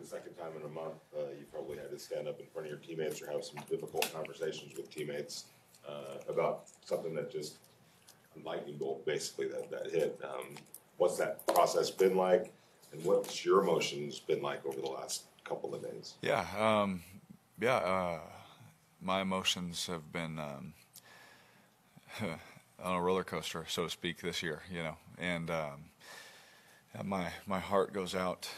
the second time in a month, uh, you probably had to stand up in front of your teammates or have some difficult conversations with teammates, uh, about something that just, lightning bolt, basically, that, that hit. Um, what's that process been like, and what's your emotions been like over the last couple of days? Yeah, um, yeah. Uh, my emotions have been um, on a roller coaster, so to speak, this year. You know, and um, my my heart goes out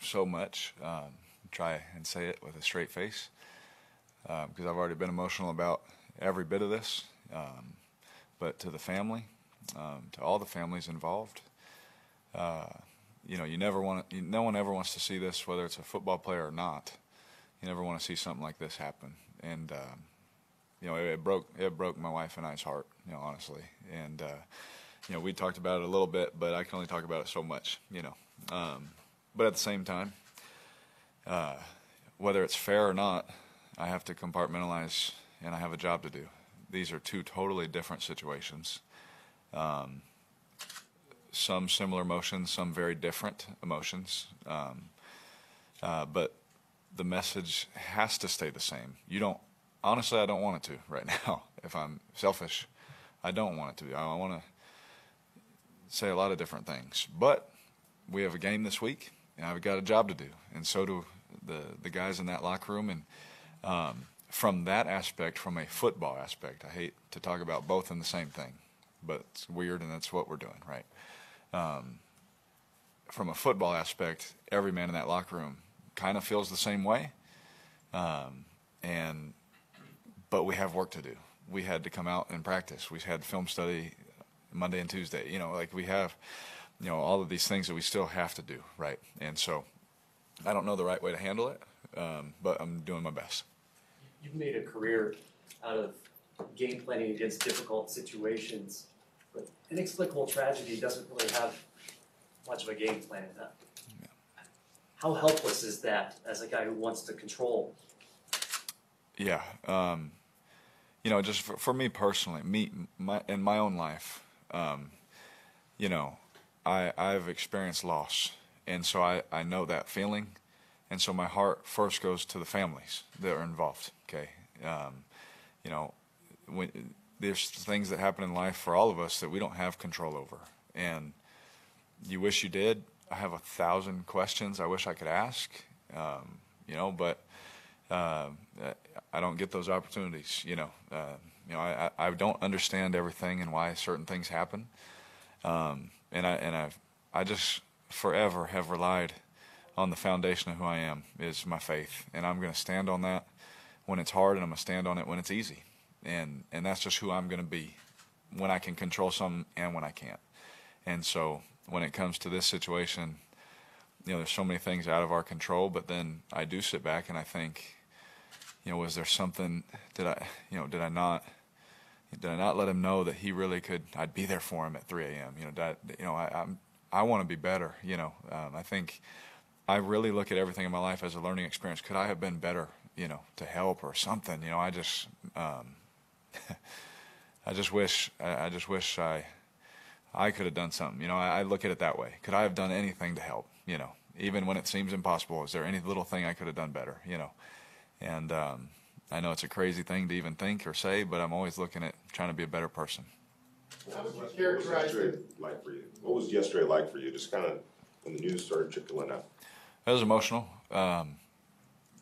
so much. Um, try and say it with a straight face because I've already been emotional about every bit of this. Um, but to the family, um, to all the families involved. Uh, you know, you never want to, no one ever wants to see this, whether it's a football player or not. You never want to see something like this happen. And, um, you know, it, it, broke, it broke my wife and I's heart, you know, honestly. And, uh, you know, we talked about it a little bit, but I can only talk about it so much, you know. Um, but at the same time, uh, whether it's fair or not, I have to compartmentalize and I have a job to do. These are two totally different situations. Um, some similar emotions, some very different emotions. Um, uh, but the message has to stay the same. You don't, honestly, I don't want it to right now. If I'm selfish, I don't want it to be. I want to say a lot of different things. But we have a game this week, and I've got a job to do, and so do the the guys in that locker room. And um, from that aspect, from a football aspect, I hate to talk about both in the same thing, but it's weird, and that's what we're doing, right? Um, from a football aspect, every man in that locker room kind of feels the same way, um, and but we have work to do. We had to come out and practice. We had film study Monday and Tuesday. You know, like we have, you know, all of these things that we still have to do, right? And so, I don't know the right way to handle it, um, but I'm doing my best. You've made a career out of game planning against difficult situations, but inexplicable tragedy doesn't really have much of a game plan. Uh, how helpless is that as a guy who wants to control? Yeah, um, you know, just for, for, me personally, me my in my own life, um, you know, I I've experienced loss, and so I I know that feeling, and so my heart first goes to the families that are involved. Okay, um, you know, when there's things that happen in life for all of us that we don't have control over, and you wish you did. I have a thousand questions I wish I could ask, um, you know, but uh, I don't get those opportunities. You know, uh, you know, I, I don't understand everything and why certain things happen, um, and I and I I just forever have relied on the foundation of who I am is my faith, and I'm going to stand on that when it's hard, and I'm going to stand on it when it's easy, and and that's just who I'm going to be when I can control something and when I can't, and so when it comes to this situation, you know, there's so many things out of our control, but then I do sit back and I think, you know, was there something, did I, you know, did I not, did I not let him know that he really could, I'd be there for him at 3 a.m., you know, that, you know, I, I'm, I want to be better, you know, um, I think I really look at everything in my life as a learning experience. Could I have been better, you know, to help or something, you know, I just, um, I just wish, I, I just wish I, I could have done something. You know, I, I, look at it that way. Could I have done anything to help? You know, even when it seems impossible, is there any little thing I could have done better? You know, and um, I know it's a crazy thing to even think or say, but I'm always looking at trying to be a better person. How would you characterize it like for you? What was yesterday like for you? Just kind of when the news started trickling out. It was emotional. Um,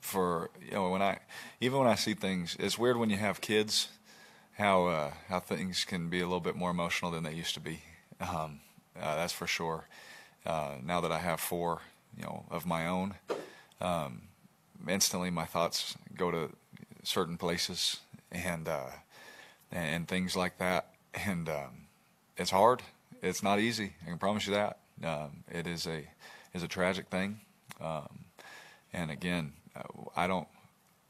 for you know, when I even when I see things, it's weird when you have kids, how uh, how things can be a little bit more emotional than they used to be. Um, uh, that's for sure. Uh, now that I have four, you know, of my own, um, instantly my thoughts go to certain places and uh, and things like that. And um, it's hard. It's not easy. I can promise you that. Um, it is a is a tragic thing. Um, and again, I don't.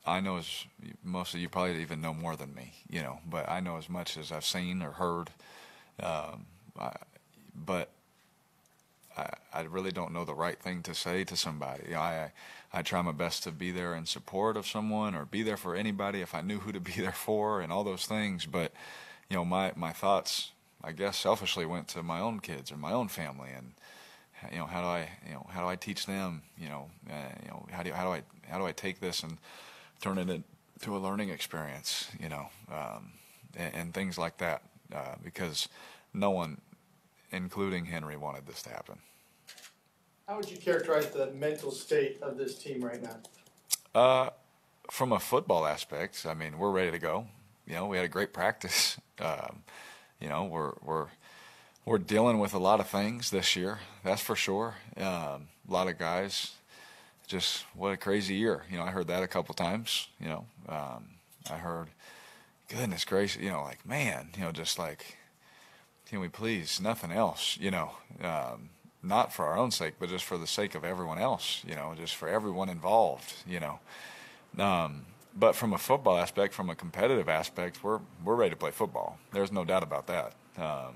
I know as most of you probably even know more than me, you know, but I know as much as I've seen or heard. Um, I, but I, I really don't know the right thing to say to somebody. You know, I I try my best to be there in support of someone or be there for anybody if I knew who to be there for and all those things. But you know, my my thoughts, I guess, selfishly went to my own kids or my own family and you know, how do I, you know, how do I teach them? You know, uh, you know, how do how do I how do I take this and turn it into a learning experience? You know, um, and, and, things like that, uh, because no one, including Henry, wanted this to happen. How would you characterize the mental state of this team right now? Uh, from a football aspect, I mean, we're ready to go. You know, we had a great practice. Um, you know, we're we're we're dealing with a lot of things this year. That's for sure. Um, a lot of guys, just what a crazy year. You know, I heard that a couple times. You know, um, I heard, goodness gracious, you know, like man, you know, just like, can we please nothing else? You know, um, not for our own sake, but just for the sake of everyone else. You know, just for everyone involved. You know. Um, but from a football aspect, from a competitive aspect, we're we're ready to play football. There's no doubt about that. Um,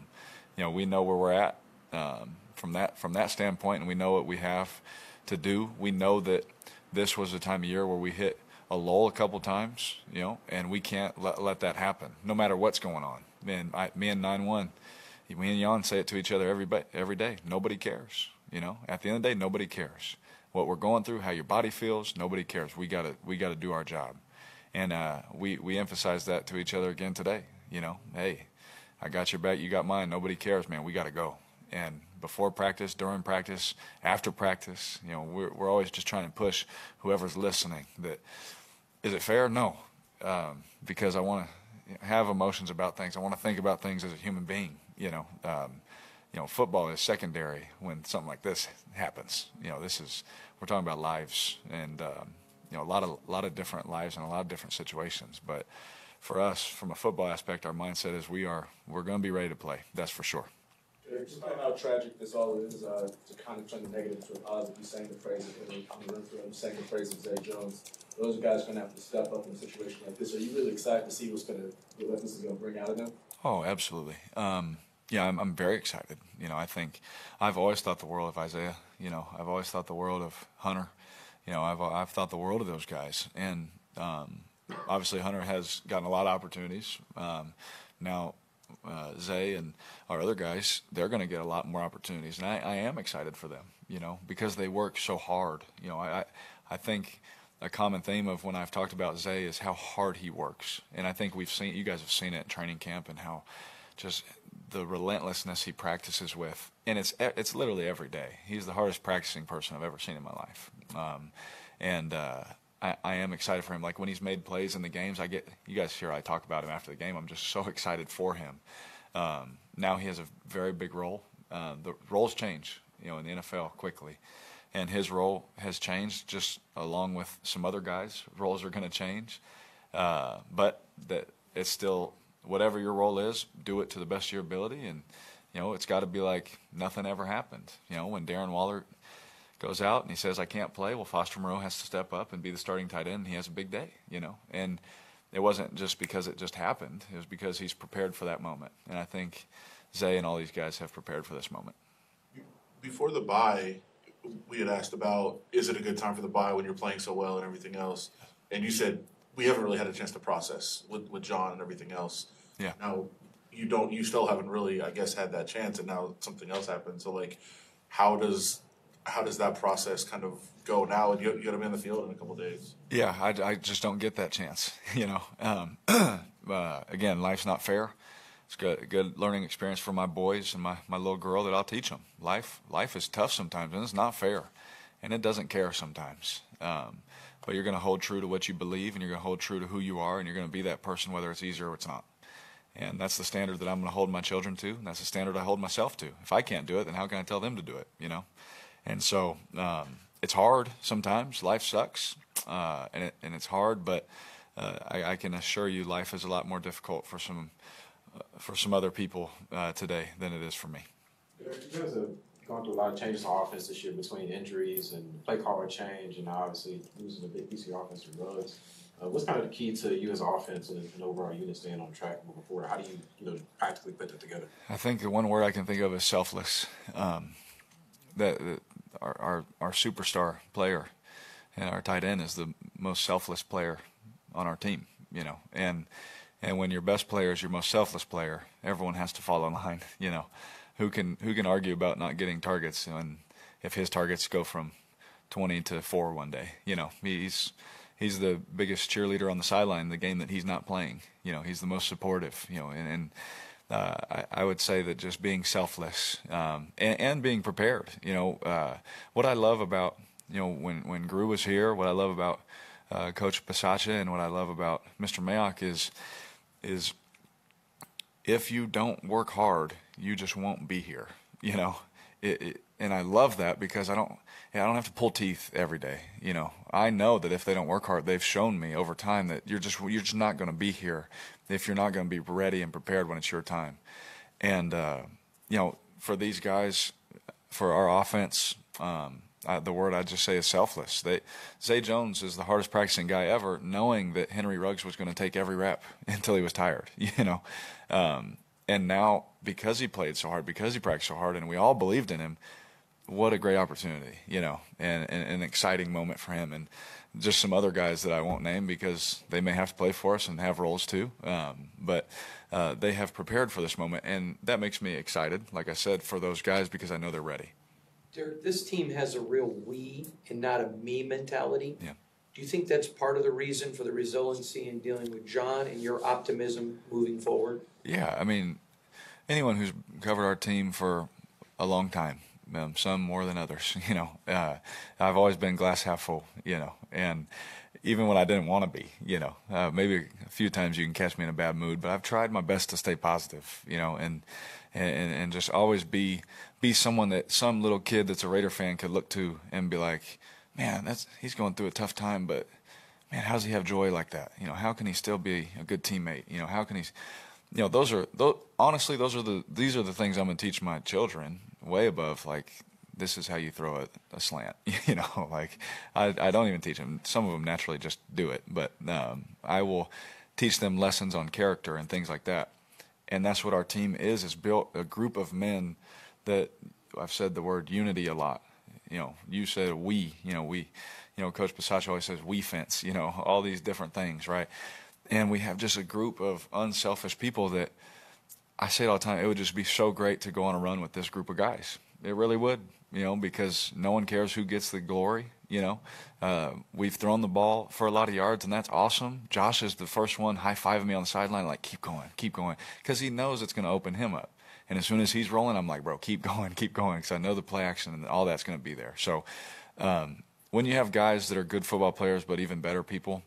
you know, we know where we're at um, from that from that standpoint, and we know what we have to do. We know that this was a time of year where we hit a lull a couple times, you know, and we can't let, let that happen, no matter what's going on. Man, I, me and nine one, me and Jan say it to each other every every day. Nobody cares, you know. At the end of the day, nobody cares what we're going through, how your body feels. Nobody cares. We gotta we gotta do our job and uh, we we emphasize that to each other again today. You know, hey, I got your back, you got mine. Nobody cares, man. We got to go. And before practice, during practice, after practice, you know, we're we're always just trying to push whoever's listening. That is it fair? No, um, because I want to have emotions about things. I want to think about things as a human being. You know. Um, you know, football is secondary when something like this happens. You know, this is we're talking about lives, and um, you know a lot of a lot of different lives and a lot of different situations. But for us, from a football aspect, our mindset is we are we're going to be ready to play. That's for sure. Just about how tragic this all is, uh, to kind of turn the negative to a positive. You sang the praise of Hunter Renfrow, you sang the praise of Zay Jones. Those guys are going to have to step up in a situation like this. Are you really excited to see what's going to what this is going to bring out of them? Oh, absolutely. Um, yeah, I'm, I'm very excited. You know, I think I've always thought the world of Isaiah. You know, I've always thought the world of Hunter you know, I've I've thought the world of those guys, and um, obviously Hunter has gotten a lot of opportunities. Um, now, uh, Zay and our other guys, they're going to get a lot more opportunities, and I, I, am excited for them. You know, because they work so hard. You know, I I think a common theme of when I've talked about Zay is how hard he works, and I think we've seen you guys have seen it in training camp and how just the relentlessness he practices with, and it's it's literally every day. He's the hardest practicing person I've ever seen in my life, um, and uh, I, I, am excited for him. Like when he's made plays in the games, I get you guys hear I talk about him after the game. I'm just so excited for him. Um, now he has a very big role. Uh, the roles change, you know, in the NFL quickly, and his role has changed just along with some other guys. Roles are going to change, uh, but that it's still whatever your role is, do it to the best of your ability. And, you know, it's got to be like nothing ever happened. You know, when Darren Waller goes out and he says, I can't play, well, Foster Moreau has to step up and be the starting tight end. And he has a big day, you know. And it wasn't just because it just happened, it was because he's prepared for that moment. And I think Zay and all these guys have prepared for this moment. Before the bye, we had asked about is it a good time for the bye when you're playing so well and everything else? And you said we haven't really had a chance to process with, with Jon and everything else. Yeah. Now you don't you still haven't really I guess had that chance and now something else happened. So like how does how does that process kind of go now? You, you got to be in the field in a couple days. Yeah, I, I just don't get that chance. You know, um, uh, again, life's not fair. It's good, good learning experience for my boys and my, my little girl that I'll teach them. Life life is tough sometimes, and it's not fair, and it doesn't care sometimes. Um, but you're going to hold true to what you believe and you're going to hold true to who you are and you're going to be that person whether it's easy or it's not. And that's the standard that I'm going to hold my children to, and that's the standard I hold myself to. If I can't do it, then how can I tell them to do it? You know, and so um, it's hard sometimes. Life sucks, uh, and it, and it's hard. But uh, I, I, can assure you, life is a lot more difficult for some uh, for some other people uh, today than it is for me. You guys have gone through a lot of changes on offense this year between injuries and play caller change, and obviously losing a big piece of your offense to Ruggs. Uh, what's kind of the key to you as an offense and an overall unit staying on track moving forward? How do you, you know, practically put that together? I think the one word I can think of is selfless. Um, that, that our, our our superstar player and our tight end is the most selfless player on our team. You know, and and when your best player is your most selfless player, everyone has to fall in line. You know, who can who can argue about not getting targets and if his targets go from 20 to four one day. You know, he's he's the biggest cheerleader on the sideline in the game that he's not playing. You know, he's the most supportive. You know, and. and uh, I, I, would say that just being selfless um, and, and, being prepared. You know, uh, what I love about you know when when Gru was here, what I love about uh, Coach Bisaccia and what I love about Mr. Mayock is is if you don't work hard, you just won't be here. You know, it, it, and I love that because I don't I don't have to pull teeth every day. You know, I know that if they don't work hard, they've shown me over time that you're just you're just not going to be here if you're not going to be ready and prepared when it's your time. And uh, you know, for these guys, for our offense, um, I, the word I just say is selfless. They, Zay Jones is the hardest practicing guy ever, knowing that Henry Ruggs was going to take every rep until he was tired. You know, um, and now because he played so hard, because he practiced so hard, and we all believed in him, what a great opportunity, you know, and, and, an exciting moment for him. And just some other guys that I won't name because they may have to play for us and have roles too. Um, but uh, they have prepared for this moment, and that makes me excited, like I said, for those guys because I know they're ready. Derek, this team has a real we and not a me mentality. Yeah. Do you think that's part of the reason for the resiliency in dealing with Jon and your optimism moving forward? Yeah, I mean, anyone who's covered our team for a long time, um, some more than others, you know, uh, I've always been glass half full, you know, and even when I didn't want to be, you know, uh, maybe a few times you can catch me in a bad mood, but I've tried my best to stay positive, you know, and and and just always be be someone that some little kid that's a Raider fan could look to and be like, man, that's he's going through a tough time, but man, how does he have joy like that? You know, how can he still be a good teammate? You know, how can he, you know, those are those, honestly those are the these are the things I'm gonna teach my children way above like this is how you throw a, a slant. You know, like I I don't even teach them. Some of them naturally just do it, but um, I will teach them lessons on character and things like that. And that's what our team is: is built a group of men that I've said the word unity a lot. You know, you said we. You know, we. You know, Coach Bisaccia always says we fence. You know, all these different things, right? And we have just a group of unselfish people that I say it all the time. It would just be so great to go on a run with this group of guys. It really would. You know, because no one cares who gets the glory. You know, uh, we've thrown the ball for a lot of yards, and that's awesome. Josh is the first one high fiving me on the sideline, like keep going, keep going, because he knows it's going to open him up. And as soon as he's rolling, I'm like, bro, keep going, keep going, because I know the play action and all that's going to be there. So um, when you have guys that are good football players, but even better people,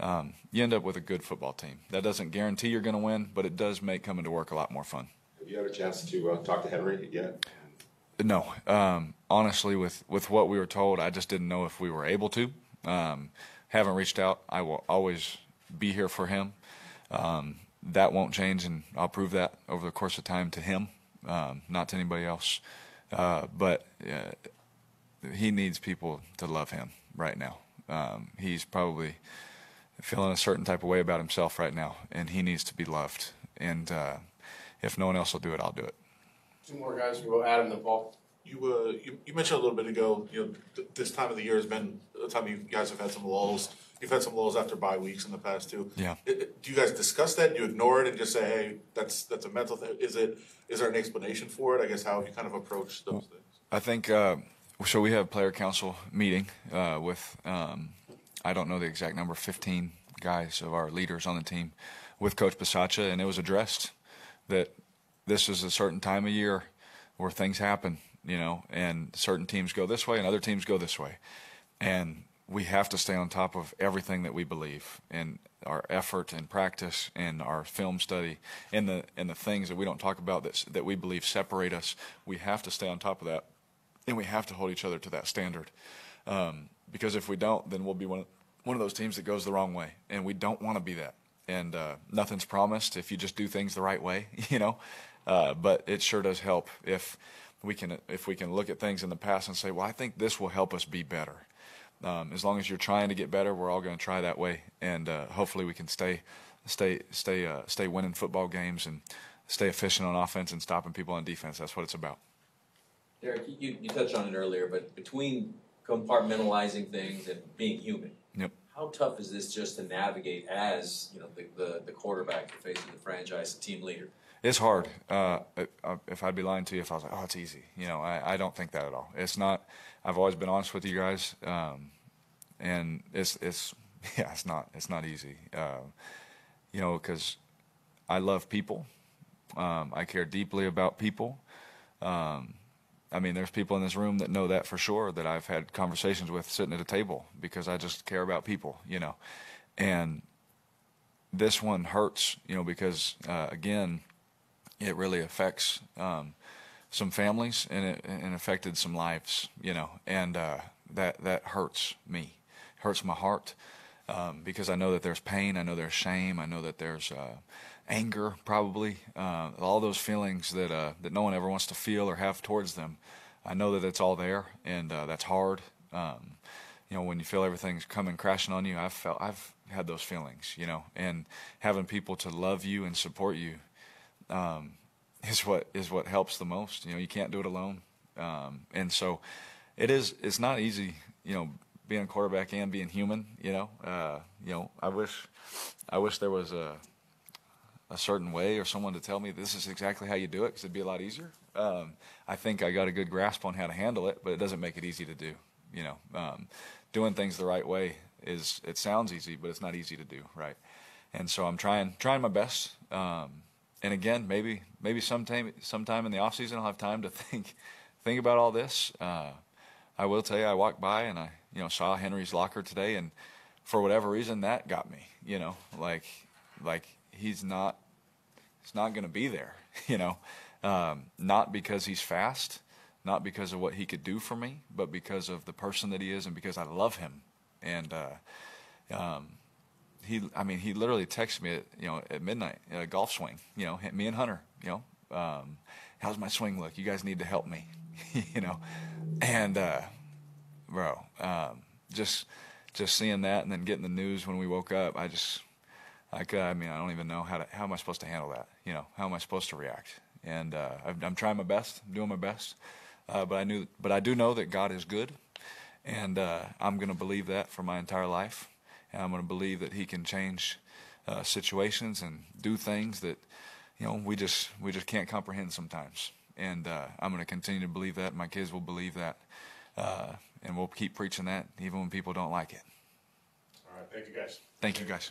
um, you end up with a good football team. That doesn't guarantee you're going to win, but it does make coming to work a lot more fun. Have you had a chance to uh, talk to Henry yet? No, um, honestly, with with what we were told, I just didn't know if we were able to. Um, haven't reached out. I will always be here for him. Um, that won't change, and I'll prove that over the course of time to him, um, not to anybody else. Uh, but uh, he needs people to love him right now. Um, he's probably feeling a certain type of way about himself right now, and he needs to be loved. And uh, if no one else will do it, I'll do it. Two more guys we go. in the ball. You, uh, you, you mentioned a little bit ago, you know, th- this time of the year has been a time you guys have had some lulls. You've had some lulls after bye weeks in the past too. Yeah. It- it- do you guys discuss that? Do you ignore it and just say, hey, that's that's a mental thing? Is it is there an explanation for it? I guess how have you kind of approached those things? I think uh, so. We have player council meeting uh, with um, I don't know the exact number, 15 guys of our leaders on the team with Coach Bisaccia, and it was addressed that this is a certain time of year where things happen, you know, and certain teams go this way and other teams go this way, and we have to stay on top of everything that we believe and our effort and practice and our film study and the and the things that we don't talk about that that we believe separate us. We have to stay on top of that, and we have to hold each other to that standard. Um, because if we don't, then we'll be one of, one of those teams that goes the wrong way, and we don't want to be that. And uh, nothing's promised if you just do things the right way, you know. Uh, but it sure does help if we can if we can look at things in the past and say, well, I think this will help us be better um, as long as you're trying to get better, we're all going to try that way, and uh, hopefully we can stay, stay, stay, uh, stay winning football games and stay efficient on offense and stopping people on defense. That's what it's about. Derek, you, you touched on it earlier, but between compartmentalizing things and being human, Yep. how tough is this just to navigate as you know the, the, the quarterback, the face of the franchise, the team leader? it's hard. Uh, if I'd be lying to you if I was like, oh, it's easy. You know, I, I don't think that at all. It's not. I've always been honest with you guys, um, and it's it's yeah, it's not it's not easy. Uh, you know, because I love people. Um, I care deeply about people. Um, I mean, there's people in this room that know that for sure that I've had conversations with sitting at a table because I just care about people, you know. And this one hurts, you know, because uh, again, it really affects um, some families and it and affected some lives, you know, and uh, that that hurts me, hurts my heart um, because I know that there's pain, I know there's shame, I know that there's uh, anger, probably uh, all those feelings that uh, that no one ever wants to feel or have towards them. I know that it's all there, and uh, that's hard. Um, you know, when you feel everything's coming crashing on you, I've felt I've had those feelings, you know, and having people to love you and support you um, is what is what helps the most. You know, you can't do it alone, um, and so it is. It's not easy, you know, being a quarterback and being human. You know, uh, you know, I wish, I wish there was a a certain way or someone to tell me this is exactly how you do it because it'd be a lot easier. Um, I think I got a good grasp on how to handle it, but it doesn't make it easy to do. You know, um, doing things the right way is it sounds easy, but it's not easy to do, right? And so I'm trying trying my best. Um, and again, maybe maybe sometime sometime in the off season I'll have time to think think about all this. Uh, I will tell you, I walked by and I you know saw Henry's locker today, and for whatever reason that got me. You know, like like he's not he's not going to be there. You know, um, not because he's fast, not because of what he could do for me, but because of the person that he is and because I love him. And uh, um, he, I mean, he literally texted me at you know at midnight at a golf swing. You know, me and Hunter. You know, um, how's my swing look? You guys need to help me. you know, and uh, bro, um, just just seeing that and then getting the news when we woke up, I just like uh, I mean I don't even know how to how am I supposed to handle that? You know, how am I supposed to react? And uh, I'm trying my best, I'm doing my best, uh, but I knew, but I do know that God is good, and uh, I'm going to believe that for my entire life, and I'm going to believe that He can change uh, situations and do things that you know we just we just can't comprehend sometimes. And uh, I'm going to continue to believe that. My kids will believe that, and we'll keep preaching that even when people don't like it. All right, thank you guys. Thank you, guys.